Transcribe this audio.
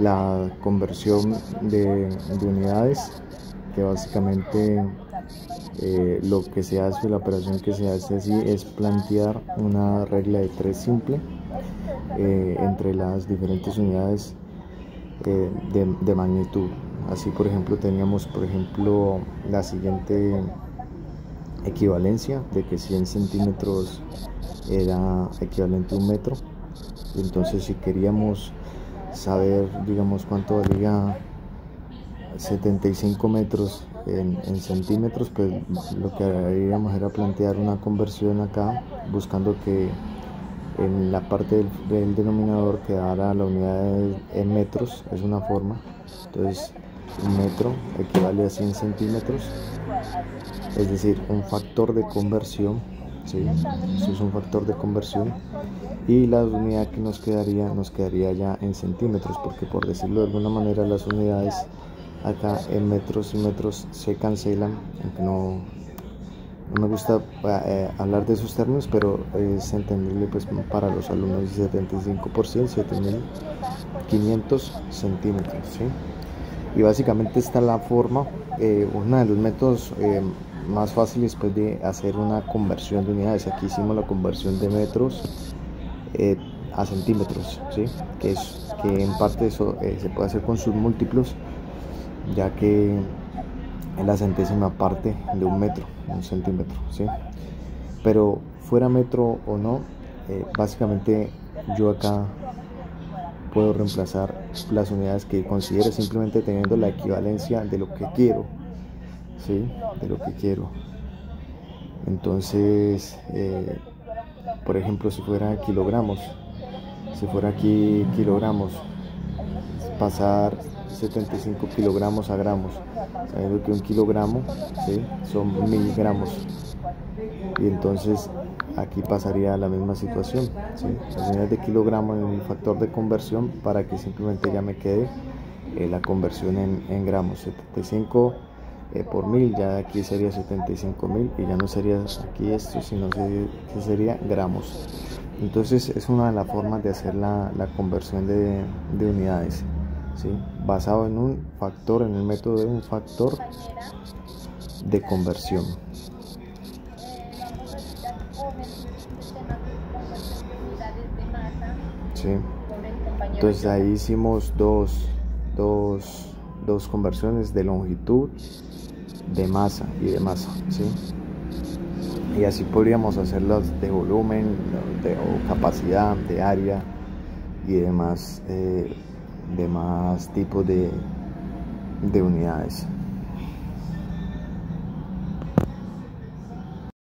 la conversión de, unidades que básicamente eh, lo que se hace, la operación que se hace así es plantear una regla de tres simple eh, entre las diferentes unidades eh, de, magnitud. Así por ejemplo teníamos por ejemplo la siguiente equivalencia de que 100 centímetros era equivalente a un metro. Entonces si queríamos saber, digamos, cuánto valía 75 metros en, centímetros, pues lo que haríamos era plantear una conversión acá, buscando que en la parte del, denominador quedara la unidad en metros, es una forma. Entonces, un metro equivale a 100 centímetros, es decir, un factor de conversión ¿sí? Eso es un factor de conversión y la unidad que nos quedaría nos quedaría ya en centímetros porque por decirlo de alguna manera las unidades acá en metros y metros se cancelan aunque no, no me gusta eh, hablar de esos términos pero es entendible pues para los alumnos 75 por 100 7500 centímetros ¿sí? y básicamente está la forma eh, uno de los métodos eh, más fácil después de hacer una conversión de unidades. Aquí hicimos la conversión de metros eh, a centímetros, ¿sí? que, es, que en parte eso eh, se puede hacer con sus múltiplos, ya que es la centésima parte de un metro, un centímetro. ¿sí? Pero fuera metro o no, eh, básicamente yo acá puedo reemplazar las unidades que considere simplemente teniendo la equivalencia de lo que quiero ¿sí? de lo que quiero. Entonces, eh, por ejemplo, si fuera kilogramos, si fuera aquí kilogramos, pasar 75 kilogramos a gramos, sabiendo que un kilogramo ¿sí? son miligramos. Y entonces aquí pasaría la misma situación, las unidades de kilogramo en el factor de conversión para que simplemente ya me quede eh, la conversión en, en gramos. 75 eh, por mil, ya aquí sería 75 mil y ya no sería aquí esto, sino que sería gramos. Entonces es una de las formas de hacer la, conversión de, unidades, ¿sí? basado en un factor, en el método de un factor de conversión. Sí. Entonces ahí hicimos dos, dos, dos conversiones de longitud de masa y de masa, ¿sí? Y así podríamos hacerlas de volumen, de, capacidad, de área y demás, eh, demás tipos de, de unidades.